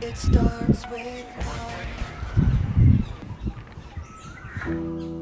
It starts with love.